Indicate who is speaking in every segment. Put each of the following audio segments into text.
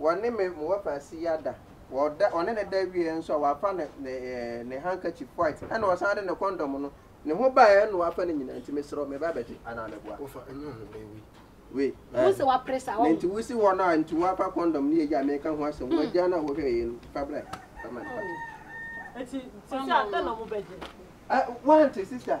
Speaker 1: Wɔne me
Speaker 2: mo
Speaker 3: wapa asi ya da. Wɔda ɔne no da wieɛ nso a wafa ne ne ɛɛ ne handkerchief white ɛna ɔsan de ne kɔndɔm no ne ho baeɛ ɛna wafa ne nyinaa nti mesrɛ wo meba bɛgye anaa meboa. Wofa ɛnyɛ ho
Speaker 4: bɛ wi. We ɛɛ.
Speaker 1: Wo
Speaker 3: se wapere saa wɔn.
Speaker 5: Nti
Speaker 1: wosi hɔ no
Speaker 5: a nti
Speaker 3: wafa kɔndɔm ne
Speaker 1: yɛyi a meka ho asɛm
Speaker 3: wo
Speaker 1: agya no
Speaker 6: a wohwɛ yɛn no fa
Speaker 1: bra fa ma
Speaker 6: no
Speaker 1: fa. Nti sisi a dɛn na ɔmo
Speaker 3: bɛgye. Ɛ
Speaker 1: wante
Speaker 6: sister.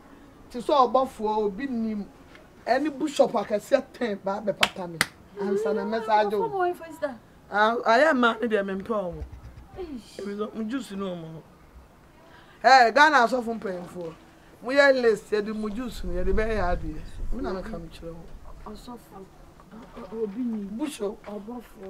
Speaker 1: te sɛ ɔbɔfoɔ a obi nnim ɛne bushop akɛseɛ pɛn baa bɛpata me ansa na mɛsa agye wo ayɛ mmaa no deɛ mempɛ ɔmo ebi sɛ mo juice no ɔmo no ɛɛ Ghana asɔfo mpanyinfoɔ mo yɛ list yɛde mo juice no yɛde bɛyɛ adeɛ me na meka mekyerɛ wo ɔsɔfo
Speaker 5: obi
Speaker 6: nnim bushop ɔbɔfoɔ